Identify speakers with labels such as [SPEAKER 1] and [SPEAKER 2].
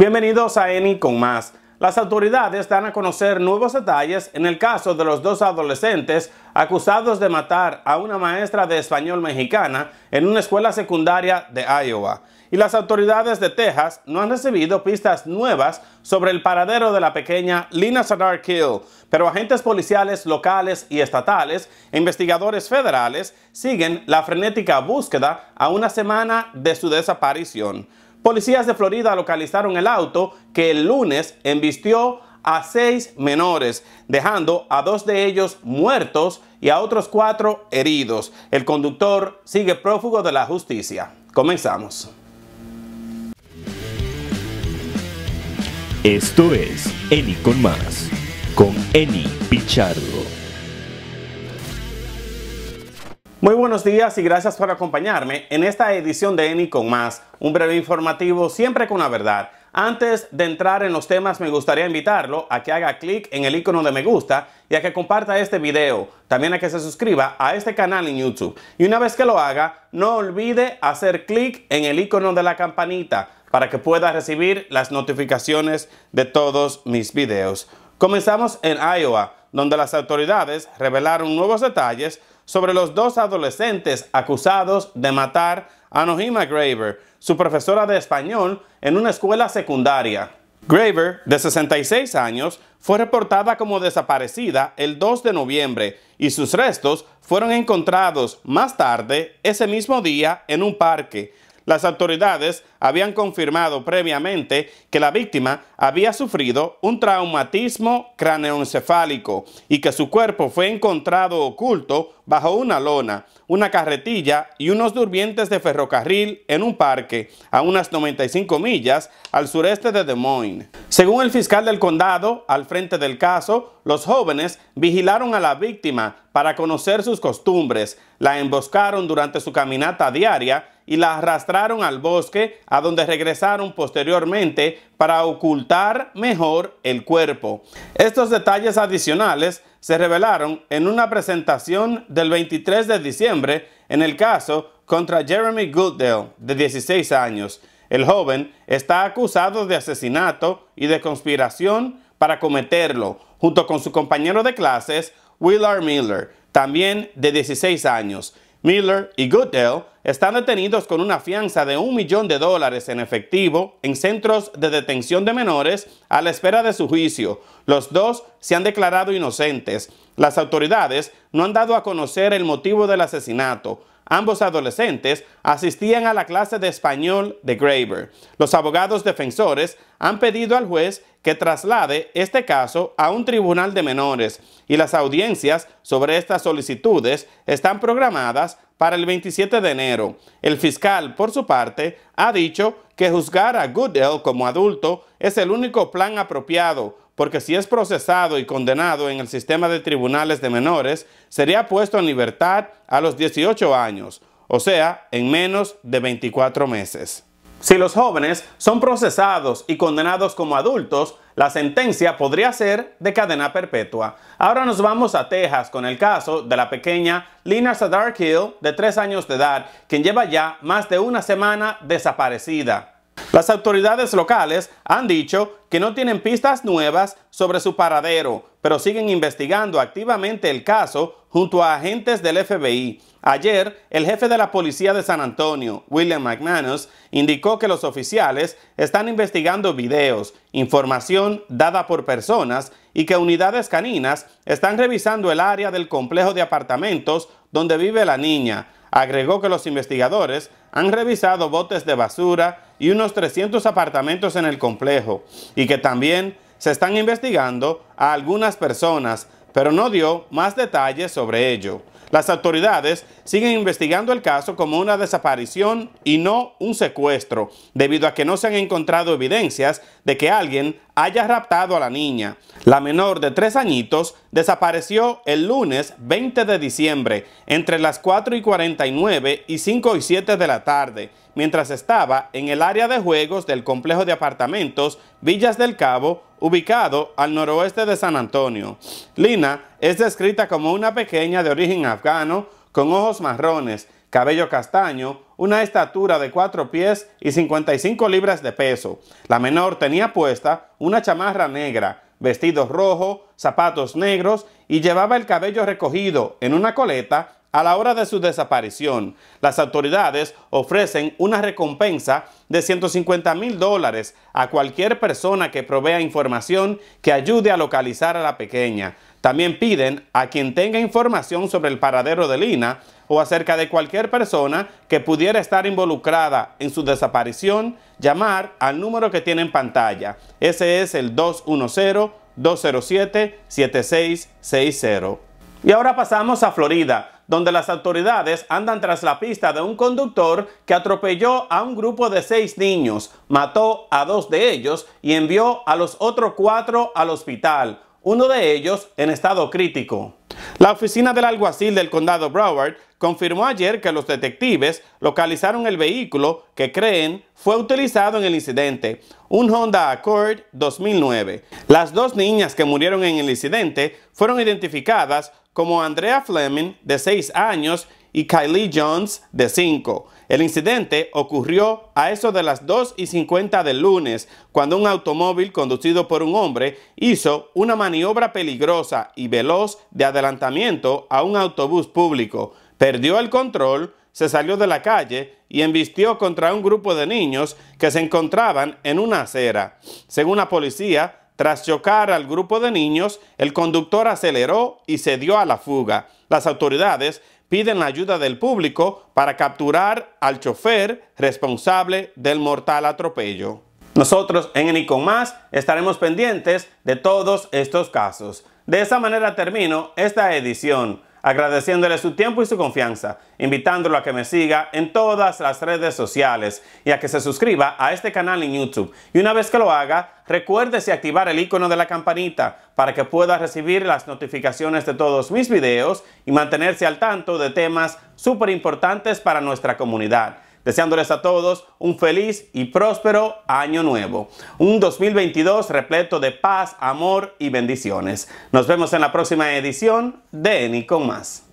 [SPEAKER 1] Bienvenidos a ENI con más. Las autoridades dan a conocer nuevos detalles en el caso de los dos adolescentes acusados de matar a una maestra de español mexicana en una escuela secundaria de Iowa. Y las autoridades de Texas no han recibido pistas nuevas sobre el paradero de la pequeña Lina Sadar Kill, pero agentes policiales locales y estatales e investigadores federales siguen la frenética búsqueda a una semana de su desaparición. Policías de Florida localizaron el auto que el lunes embistió a seis menores, dejando a dos de ellos muertos y a otros cuatro heridos. El conductor sigue prófugo de la justicia. Comenzamos.
[SPEAKER 2] Esto es Eni con más, con Eni Pichardo.
[SPEAKER 1] Muy buenos días y gracias por acompañarme en esta edición de ENI con más, un breve informativo siempre con la verdad. Antes de entrar en los temas me gustaría invitarlo a que haga clic en el icono de me gusta y a que comparta este video, también a que se suscriba a este canal en YouTube. Y una vez que lo haga, no olvide hacer clic en el icono de la campanita para que pueda recibir las notificaciones de todos mis videos. Comenzamos en Iowa, donde las autoridades revelaron nuevos detalles sobre los dos adolescentes acusados de matar a Graver, su profesora de español, en una escuela secundaria. Graver, de 66 años, fue reportada como desaparecida el 2 de noviembre y sus restos fueron encontrados más tarde ese mismo día en un parque. Las autoridades habían confirmado previamente que la víctima había sufrido un traumatismo craneoencefálico y que su cuerpo fue encontrado oculto bajo una lona, una carretilla y unos durmientes de ferrocarril en un parque a unas 95 millas al sureste de Des Moines. Según el fiscal del condado, al frente del caso, los jóvenes vigilaron a la víctima para conocer sus costumbres, la emboscaron durante su caminata diaria y la arrastraron al bosque a donde regresaron posteriormente para ocultar mejor el cuerpo. Estos detalles adicionales se revelaron en una presentación del 23 de diciembre en el caso contra Jeremy Goodell, de 16 años. El joven está acusado de asesinato y de conspiración para cometerlo, junto con su compañero de clases, Willard Miller, también de 16 años. Miller y Goodell están detenidos con una fianza de un millón de dólares en efectivo en centros de detención de menores a la espera de su juicio. Los dos se han declarado inocentes. Las autoridades no han dado a conocer el motivo del asesinato. Ambos adolescentes asistían a la clase de español de Graver. Los abogados defensores han pedido al juez que traslade este caso a un tribunal de menores y las audiencias sobre estas solicitudes están programadas para el 27 de enero. El fiscal, por su parte, ha dicho que juzgar a Goodell como adulto es el único plan apropiado porque si es procesado y condenado en el sistema de tribunales de menores, sería puesto en libertad a los 18 años, o sea, en menos de 24 meses. Si los jóvenes son procesados y condenados como adultos, la sentencia podría ser de cadena perpetua. Ahora nos vamos a Texas con el caso de la pequeña Lina Sadar Hill, de 3 años de edad, quien lleva ya más de una semana desaparecida. Las autoridades locales han dicho que no tienen pistas nuevas sobre su paradero, pero siguen investigando activamente el caso junto a agentes del FBI. Ayer, el jefe de la policía de San Antonio, William McManus, indicó que los oficiales están investigando videos, información dada por personas y que unidades caninas están revisando el área del complejo de apartamentos donde vive la niña. Agregó que los investigadores han revisado botes de basura y unos 300 apartamentos en el complejo y que también se están investigando a algunas personas, pero no dio más detalles sobre ello. Las autoridades siguen investigando el caso como una desaparición y no un secuestro, debido a que no se han encontrado evidencias de que alguien haya raptado a la niña. La menor de tres añitos desapareció el lunes 20 de diciembre entre las 4 y 49 y 5 y 7 de la tarde, mientras estaba en el área de juegos del complejo de apartamentos Villas del Cabo, ubicado al noroeste de San Antonio. Lina es descrita como una pequeña de origen afgano con ojos marrones, cabello castaño, una estatura de 4 pies y 55 libras de peso. La menor tenía puesta una chamarra negra, vestido rojo, zapatos negros y llevaba el cabello recogido en una coleta a la hora de su desaparición, las autoridades ofrecen una recompensa de 150 mil dólares a cualquier persona que provea información que ayude a localizar a la pequeña. También piden a quien tenga información sobre el paradero de Lina o acerca de cualquier persona que pudiera estar involucrada en su desaparición, llamar al número que tiene en pantalla. Ese es el 210-207-7660. Y ahora pasamos a Florida donde las autoridades andan tras la pista de un conductor que atropelló a un grupo de seis niños, mató a dos de ellos y envió a los otros cuatro al hospital, uno de ellos en estado crítico. La oficina del alguacil del condado Broward confirmó ayer que los detectives localizaron el vehículo que creen fue utilizado en el incidente, un Honda Accord 2009. Las dos niñas que murieron en el incidente fueron identificadas como Andrea Fleming, de 6 años, y Kylie Jones, de 5. El incidente ocurrió a eso de las 2 y 50 del lunes, cuando un automóvil conducido por un hombre hizo una maniobra peligrosa y veloz de adelantamiento a un autobús público. Perdió el control, se salió de la calle y embistió contra un grupo de niños que se encontraban en una acera. Según la policía, tras chocar al grupo de niños, el conductor aceleró y se dio a la fuga. Las autoridades piden la ayuda del público para capturar al chofer responsable del mortal atropello. Nosotros en Enicon Más estaremos pendientes de todos estos casos. De esa manera termino esta edición agradeciéndole su tiempo y su confianza, invitándolo a que me siga en todas las redes sociales y a que se suscriba a este canal en YouTube. Y una vez que lo haga, recuérdese activar el icono de la campanita para que pueda recibir las notificaciones de todos mis videos y mantenerse al tanto de temas súper importantes para nuestra comunidad deseándoles a todos un feliz y próspero año nuevo. Un 2022 repleto de paz, amor y bendiciones. Nos vemos en la próxima edición de Eni con más.